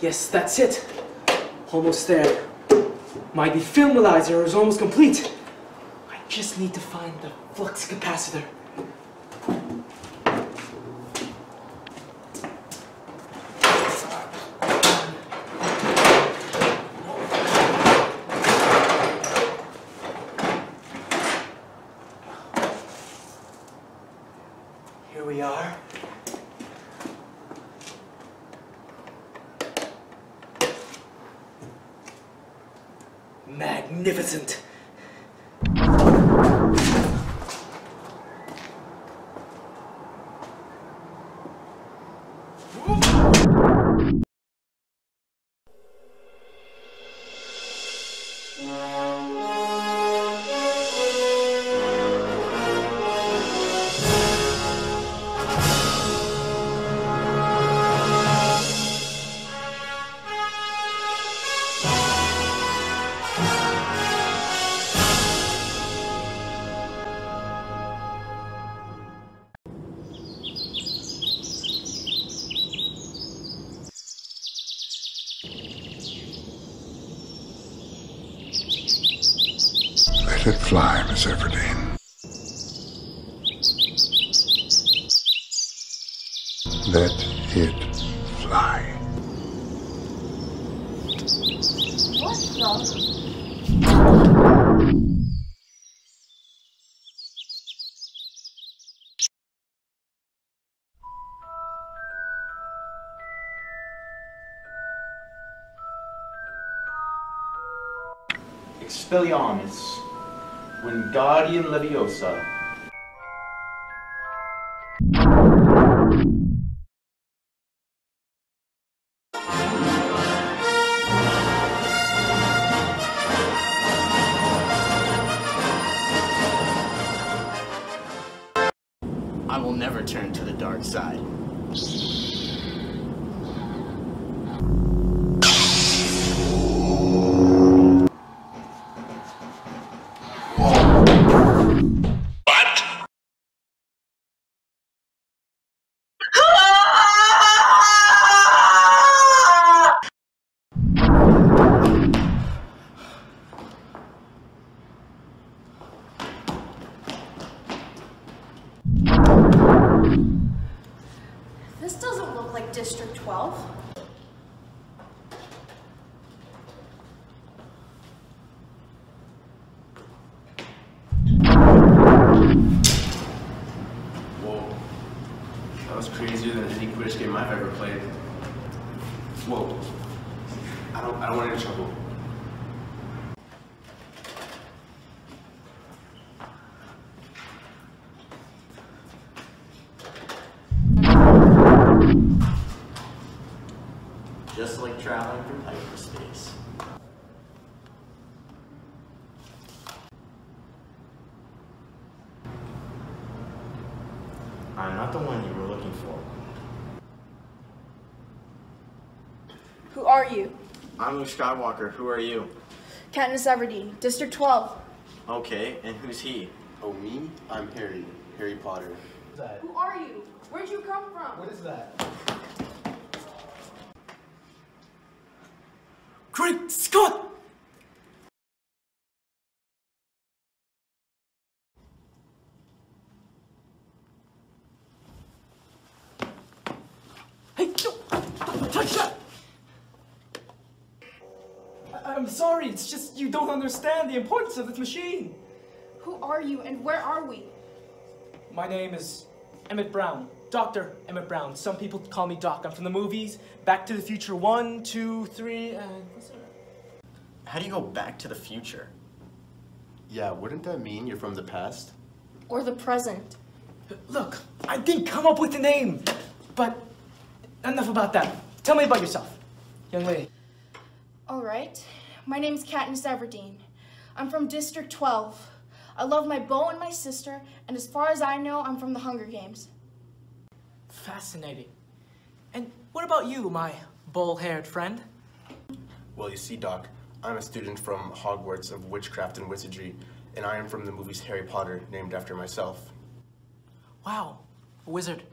Yes, that's it. Almost there. My defilmalizer is almost complete. I just need to find the flux capacitor. Here we are. Magnificent. Expelliarmus, Wingardium Leviosa. I will never turn to the dark side. Traveling through hyperspace. I'm not the one you were looking for. Who are you? I'm Luke Skywalker. Who are you? Katniss Everdeen, District 12. Okay, and who's he? Oh, me? I'm Harry. Harry Potter. Who are you? Where'd you come from? What is that? Great Scott! Hey, don't, touch that! I, I'm sorry, it's just you don't understand the importance of this machine. Who are you and where are we? My name is Emmett Brown. Dr. Emmett Brown. Some people call me Doc. I'm from the movies. Back to the Future 1, 2, 3, and what's that? How do you go back to the future? Yeah, wouldn't that mean you're from the past? Or the present? Look, I did come up with the name, but enough about that. Tell me about yourself, young lady. All right. My name's Katniss Everdeen. I'm from District 12. I love my bow and my sister, and as far as I know, I'm from the Hunger Games. Fascinating. And what about you, my bull-haired friend? Well, you see, Doc, I'm a student from Hogwarts of Witchcraft and Wizardry, and I am from the movies Harry Potter, named after myself. Wow, a wizard.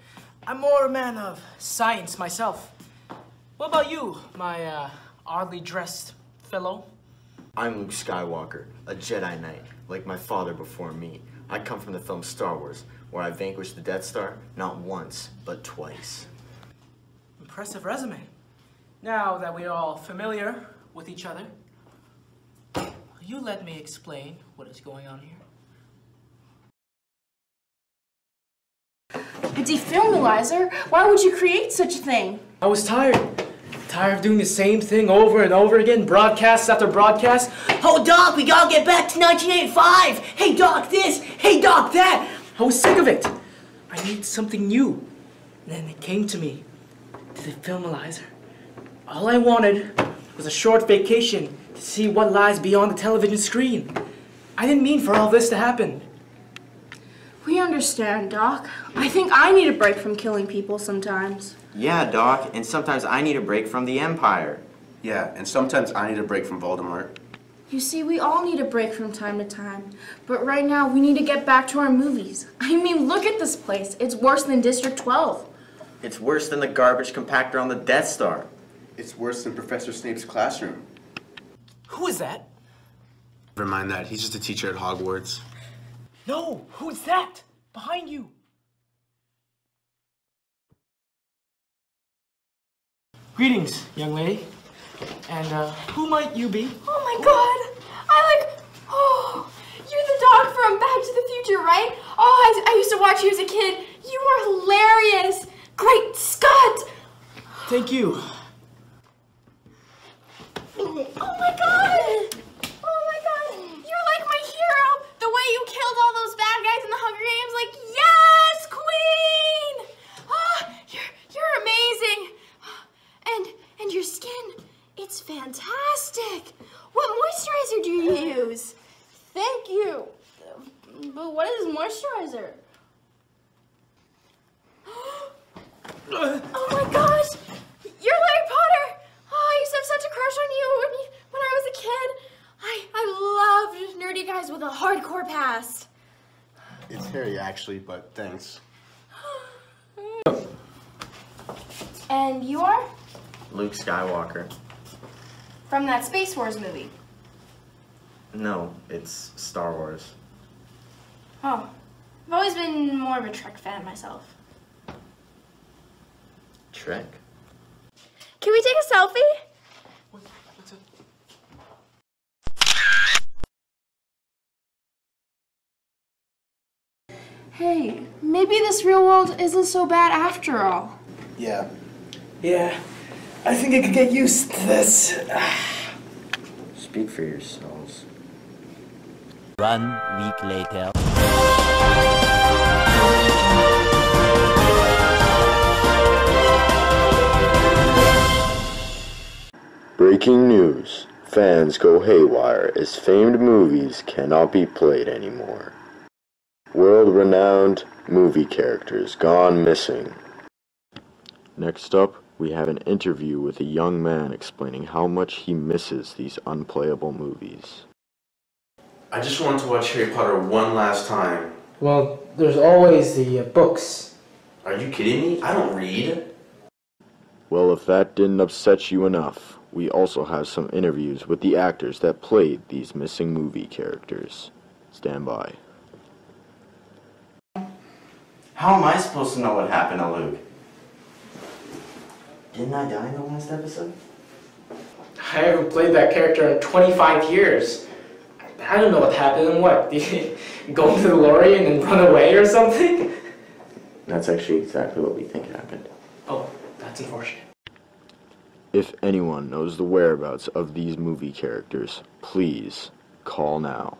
I'm more a man of science myself. What about you, my uh, oddly dressed fellow? I'm Luke Skywalker, a Jedi Knight, like my father before me. I come from the film Star Wars, where I vanquished the Death Star not once, but twice. Impressive resume. Now that we're all familiar with each other, you let me explain what is going on here. A defilmalizer? Why would you create such a thing? I was tired. Tired of doing the same thing over and over again, broadcast after broadcast. Oh, Doc, we gotta get back to 1985. Hey, Doc, this. Hey, Doc, that. I was sick of it. I needed something new. And then it came to me, to the filmalizer. All I wanted was a short vacation to see what lies beyond the television screen. I didn't mean for all this to happen. We understand, Doc. I think I need a break from killing people sometimes. Yeah, Doc, and sometimes I need a break from the Empire. Yeah, and sometimes I need a break from Voldemort. You see, we all need a break from time to time. But right now, we need to get back to our movies. I mean, look at this place. It's worse than District 12. It's worse than the garbage compactor on the Death Star. It's worse than Professor Snape's classroom. Who is that? Never mind that. He's just a teacher at Hogwarts. No, who's that? Behind you. Greetings, young lady. And uh, who might you be? Oh my god! I like. Oh, you're the Doc from Back to the Future, right? Oh, I, I used to watch you as a kid. You are hilarious! Great Scott! Thank you. Oh my god! Oh my god! You're like my hero! The way you killed all those bad guys in the Hunger Games, like, yes, Queen! Ah, you're you're amazing! And and your skin, it's fantastic! What moisturizer do you use? Thank you. But what is moisturizer? Oh my gosh! You're Harry Potter! Oh, I used to have such a crush on you when, you, when I was a kid. I, I loved nerdy guys with a hardcore past. It's Harry, actually, but thanks. And you are? Luke Skywalker. From that Space Wars movie. No, it's Star Wars. Oh. I've always been more of a Trek fan myself. Trek? Can we take a selfie? Hey, maybe this real world isn't so bad after all. Yeah. Yeah, I think I could get used to this. Speak for yourselves. One week later. Breaking news. Fans go haywire as famed movies cannot be played anymore. World renowned movie characters gone missing. Next up, we have an interview with a young man explaining how much he misses these unplayable movies. I just want to watch Harry Potter one last time. Well, there's always the uh, books. Are you kidding me? I don't read. Well, if that didn't upset you enough, we also have some interviews with the actors that played these missing movie characters. Stand by. How am I supposed to know what happened to Luke? Didn't I die in the last episode? I haven't played that character in 25 years. I don't know what happened and what. Did he go into the DeLorean and run away or something? That's actually exactly what we think happened. Oh, that's unfortunate. If anyone knows the whereabouts of these movie characters, please call now.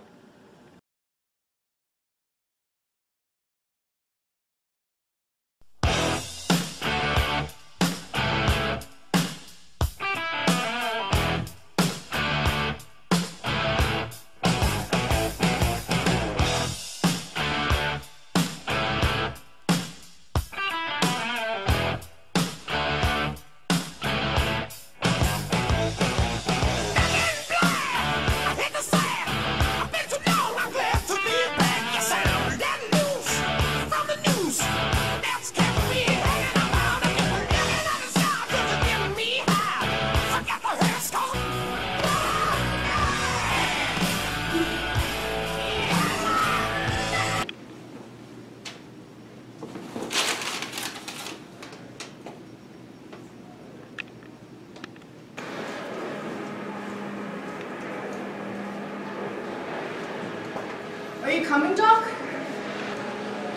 Are you coming, Doc?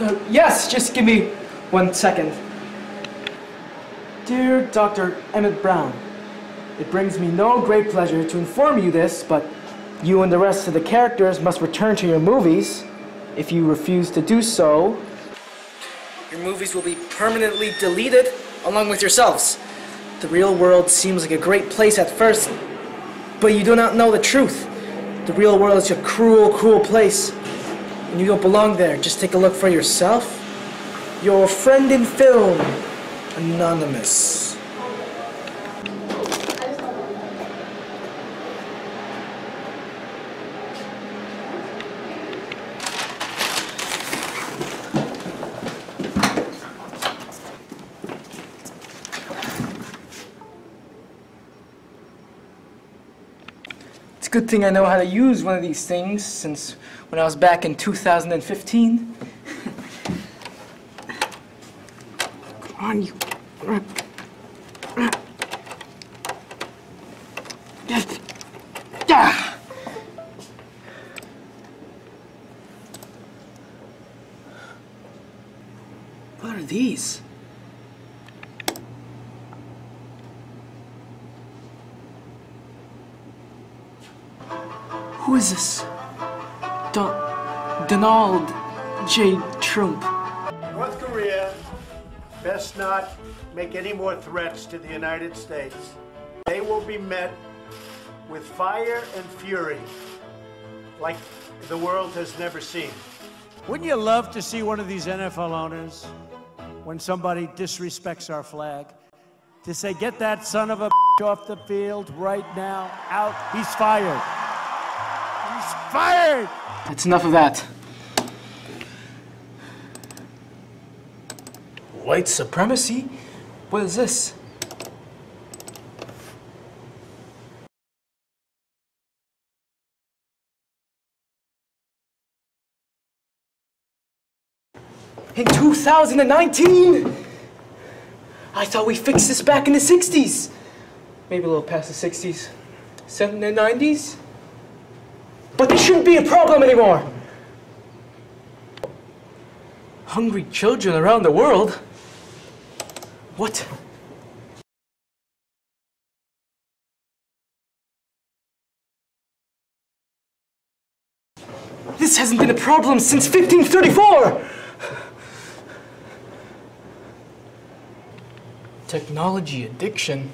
Uh, yes, just give me one second. Dear Dr. Emmett Brown, it brings me no great pleasure to inform you this, but you and the rest of the characters must return to your movies. If you refuse to do so, your movies will be permanently deleted along with yourselves. The real world seems like a great place at first, but you do not know the truth. The real world is a cruel, cruel place. And you don't belong there. Just take a look for yourself. Your friend in film, Anonymous. Good thing I know how to use one of these things since when I was back in 2015. Come on, you. What are these? Is this? Don- Donald J. Trump. North Korea best not make any more threats to the United States. They will be met with fire and fury like the world has never seen. Wouldn't you love to see one of these NFL owners, when somebody disrespects our flag, to say, get that son of a off the field right now, out, he's fired. Fired! That's enough of that. White supremacy? What is this? In 2019? I thought we fixed this back in the 60s. Maybe a little past the 60s. 70s and 90s? But this shouldn't be a problem anymore. Hungry children around the world? What? This hasn't been a problem since 1534! Technology addiction?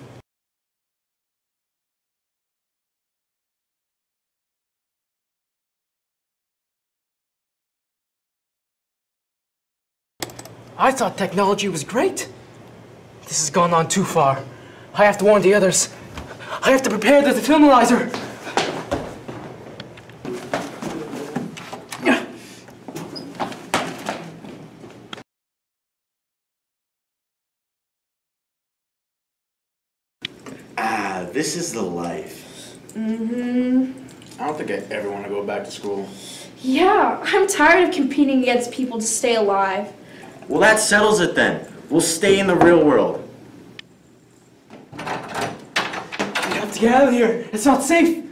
I thought technology was great. This has gone on too far. I have to warn the others. I have to prepare the defilmalizer. Ah, this is the life. Mm-hmm. I don't think I ever want to go back to school. Yeah, I'm tired of competing against people to stay alive. Well, that settles it then. We'll stay in the real world. We have to get out of here. It's not safe.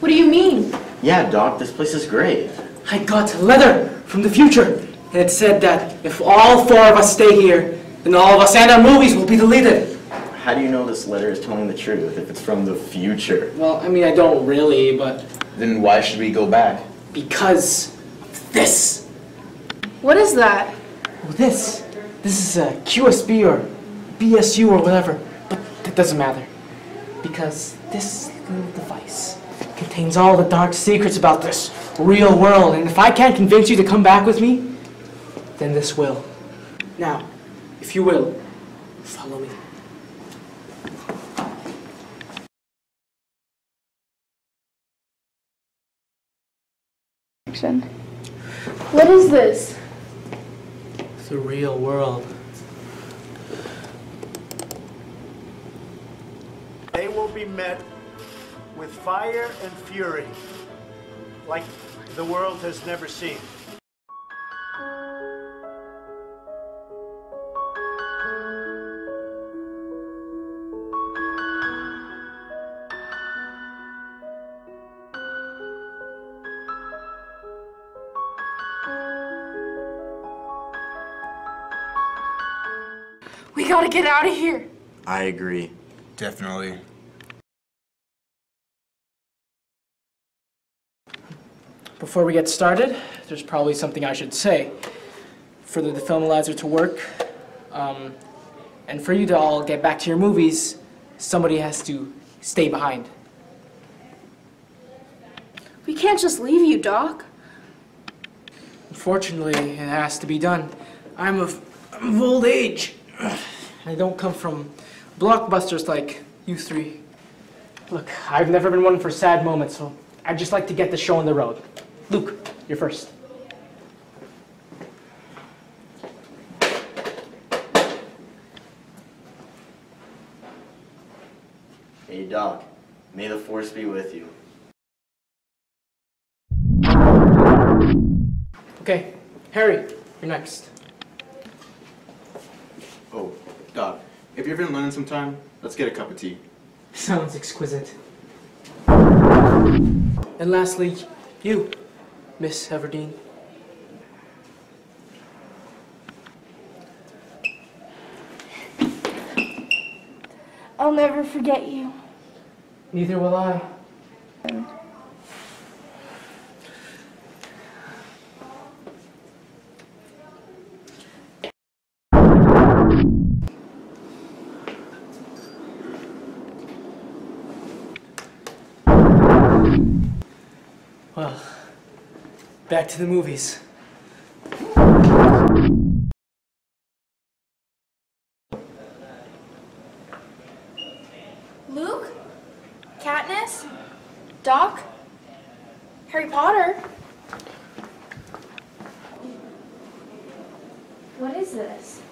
What do you mean? Yeah, Doc, this place is great. I got a letter from the future, and it said that if all four of us stay here, then all of us and our movies will be deleted. How do you know this letter is telling the truth if it's from the future? Well, I mean, I don't really, but Then why should we go back? because of this. What is that? Well, this. This is a QSB or BSU or whatever, but that doesn't matter. Because this little device contains all the dark secrets about this real world, and if I can't convince you to come back with me, then this will. Now, if you will, follow me. What is this? The real world. They will be met with fire and fury like the world has never seen. Gotta get out of here. I agree. Definitely. Before we get started, there's probably something I should say. For the defilmalizer to work, um, and for you to all get back to your movies, somebody has to stay behind. We can't just leave you, Doc. Unfortunately, it has to be done. I'm of, I'm of old age. I don't come from blockbusters like you three. Look, I've never been one for sad moments, so I'd just like to get the show on the road. Luke, you're first. Hey, Doc. May the force be with you. Okay, Harry, you're next. Oh, Doc, if you're ever in London sometime, let's get a cup of tea. Sounds exquisite. And lastly, you, Miss Everdeen. I'll never forget you. Neither will I. back to the movies. Luke? Katniss? Doc? Harry Potter? What is this?